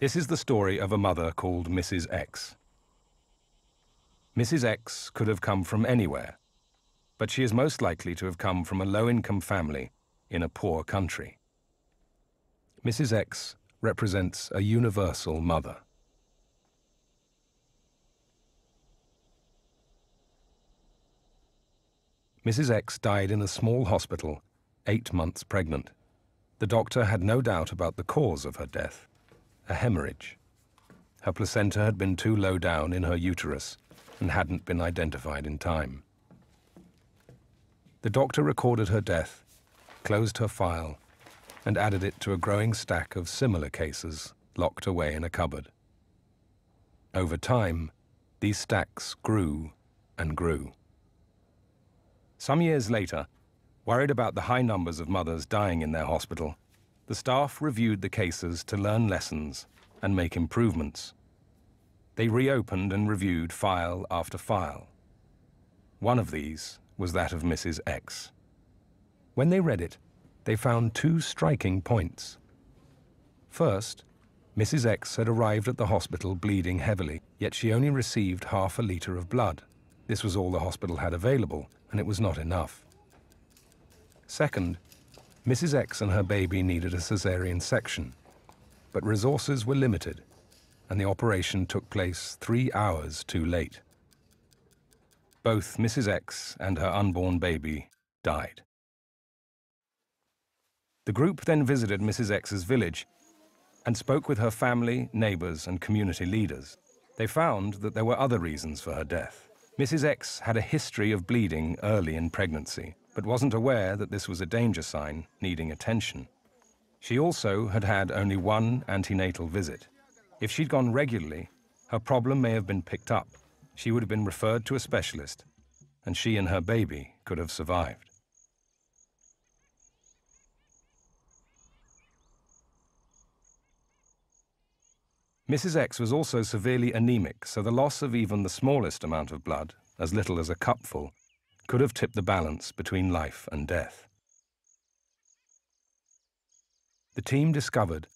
This is the story of a mother called Mrs. X. Mrs. X could have come from anywhere, but she is most likely to have come from a low-income family in a poor country. Mrs. X represents a universal mother. Mrs. X died in a small hospital, eight months pregnant. The doctor had no doubt about the cause of her death, a hemorrhage. Her placenta had been too low down in her uterus and hadn't been identified in time. The doctor recorded her death, closed her file, and added it to a growing stack of similar cases locked away in a cupboard. Over time, these stacks grew and grew. Some years later, worried about the high numbers of mothers dying in their hospital, the staff reviewed the cases to learn lessons and make improvements. They reopened and reviewed file after file. One of these was that of Mrs. X. When they read it, they found two striking points. First, Mrs. X had arrived at the hospital bleeding heavily, yet she only received half a litre of blood. This was all the hospital had available, and it was not enough. Second, Mrs. X and her baby needed a caesarean section, but resources were limited, and the operation took place three hours too late. Both Mrs. X and her unborn baby died. The group then visited Mrs. X's village and spoke with her family, neighbors, and community leaders. They found that there were other reasons for her death. Mrs. X had a history of bleeding early in pregnancy, but wasn't aware that this was a danger sign needing attention. She also had had only one antenatal visit. If she'd gone regularly, her problem may have been picked up. She would have been referred to a specialist, and she and her baby could have survived. Mrs. X was also severely anemic, so the loss of even the smallest amount of blood, as little as a cupful, could have tipped the balance between life and death. The team discovered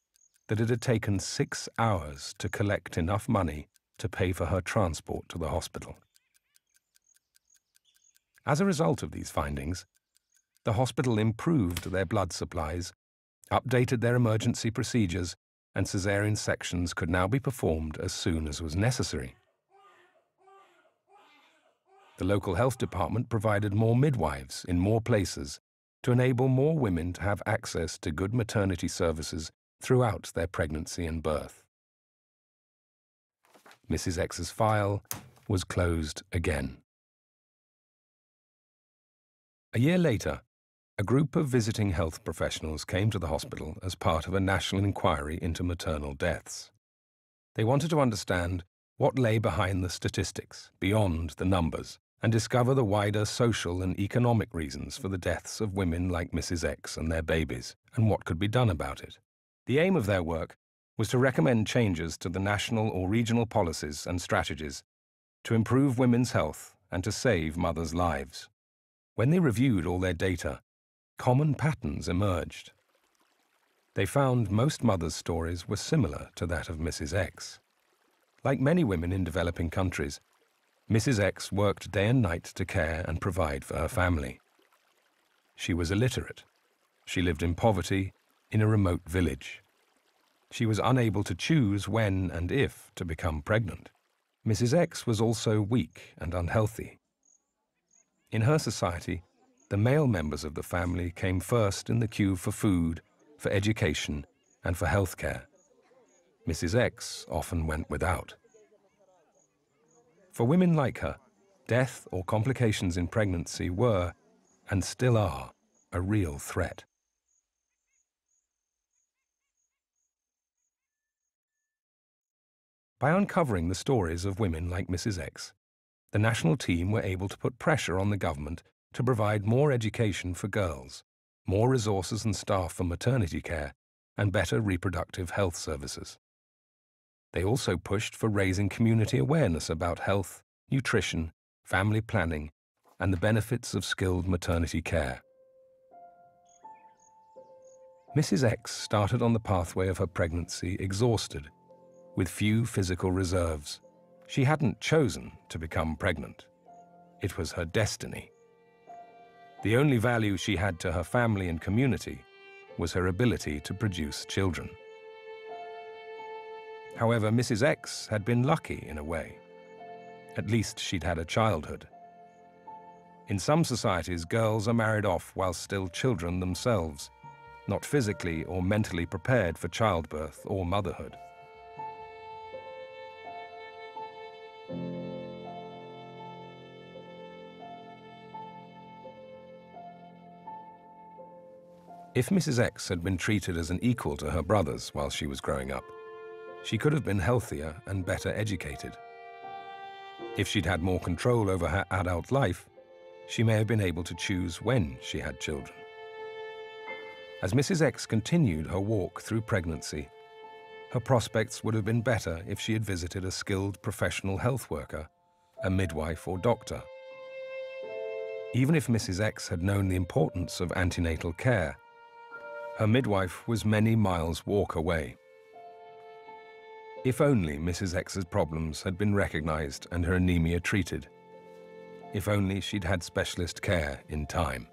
that it had taken six hours to collect enough money to pay for her transport to the hospital. As a result of these findings, the hospital improved their blood supplies, updated their emergency procedures, and caesarean sections could now be performed as soon as was necessary. The local health department provided more midwives in more places to enable more women to have access to good maternity services throughout their pregnancy and birth. Mrs. X's file was closed again. A year later, a group of visiting health professionals came to the hospital as part of a national inquiry into maternal deaths. They wanted to understand what lay behind the statistics, beyond the numbers, and discover the wider social and economic reasons for the deaths of women like Mrs. X and their babies, and what could be done about it. The aim of their work was to recommend changes to the national or regional policies and strategies to improve women's health and to save mothers' lives. When they reviewed all their data, common patterns emerged. They found most mothers' stories were similar to that of Mrs. X. Like many women in developing countries, Mrs. X worked day and night to care and provide for her family. She was illiterate. She lived in poverty in a remote village. She was unable to choose when and if to become pregnant. Mrs. X was also weak and unhealthy. In her society, the male members of the family came first in the queue for food, for education, and for health care. Mrs. X often went without. For women like her, death or complications in pregnancy were, and still are, a real threat. By uncovering the stories of women like Mrs. X, the national team were able to put pressure on the government to provide more education for girls, more resources and staff for maternity care, and better reproductive health services. They also pushed for raising community awareness about health, nutrition, family planning, and the benefits of skilled maternity care. Mrs. X started on the pathway of her pregnancy exhausted with few physical reserves. She hadn't chosen to become pregnant. It was her destiny. The only value she had to her family and community was her ability to produce children. However, Mrs. X had been lucky in a way. At least she'd had a childhood. In some societies, girls are married off while still children themselves, not physically or mentally prepared for childbirth or motherhood. If Mrs. X had been treated as an equal to her brothers while she was growing up, she could have been healthier and better educated. If she'd had more control over her adult life, she may have been able to choose when she had children. As Mrs. X continued her walk through pregnancy, her prospects would have been better if she had visited a skilled professional health worker, a midwife or doctor. Even if Mrs. X had known the importance of antenatal care, her midwife was many miles walk away. If only Mrs. X's problems had been recognized and her anemia treated. If only she'd had specialist care in time.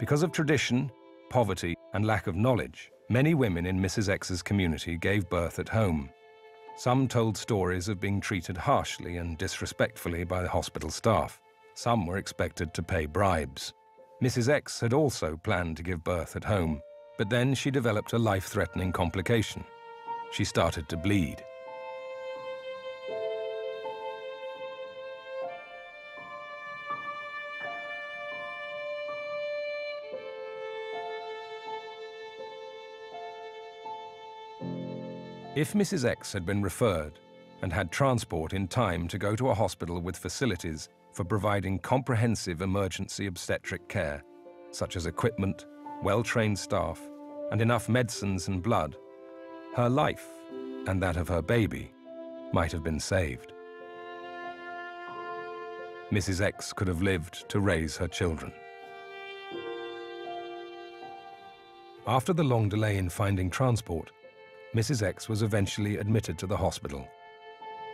Because of tradition, poverty, and lack of knowledge, Many women in Mrs. X's community gave birth at home. Some told stories of being treated harshly and disrespectfully by the hospital staff. Some were expected to pay bribes. Mrs. X had also planned to give birth at home, but then she developed a life-threatening complication. She started to bleed. If Mrs. X had been referred and had transport in time to go to a hospital with facilities for providing comprehensive emergency obstetric care, such as equipment, well-trained staff, and enough medicines and blood, her life, and that of her baby, might have been saved. Mrs. X could have lived to raise her children. After the long delay in finding transport, Mrs. X was eventually admitted to the hospital,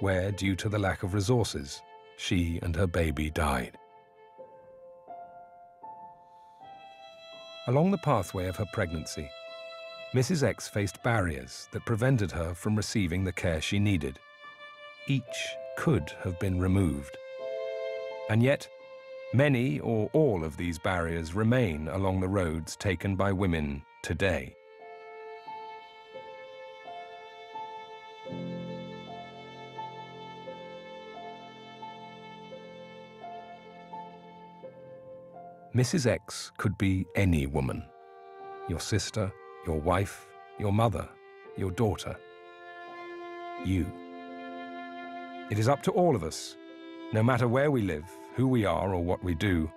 where, due to the lack of resources, she and her baby died. Along the pathway of her pregnancy, Mrs. X faced barriers that prevented her from receiving the care she needed. Each could have been removed. And yet, many or all of these barriers remain along the roads taken by women today. Mrs. X could be any woman. Your sister, your wife, your mother, your daughter. You. It is up to all of us, no matter where we live, who we are or what we do,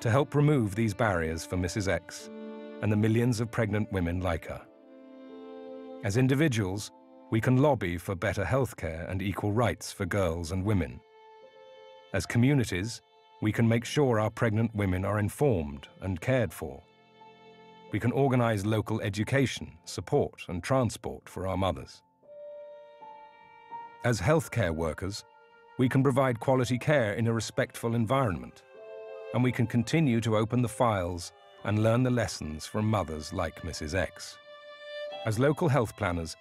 to help remove these barriers for Mrs. X and the millions of pregnant women like her. As individuals, we can lobby for better healthcare and equal rights for girls and women. As communities, we can make sure our pregnant women are informed and cared for. We can organise local education, support and transport for our mothers. As healthcare workers, we can provide quality care in a respectful environment, and we can continue to open the files and learn the lessons from mothers like Mrs. X. As local health planners,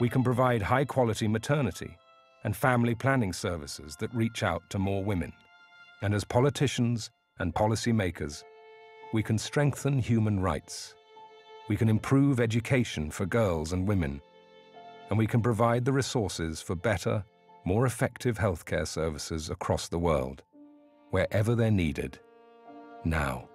we can provide high-quality maternity and family planning services that reach out to more women. And as politicians and policymakers, we can strengthen human rights. We can improve education for girls and women. And we can provide the resources for better, more effective healthcare services across the world, wherever they're needed, now.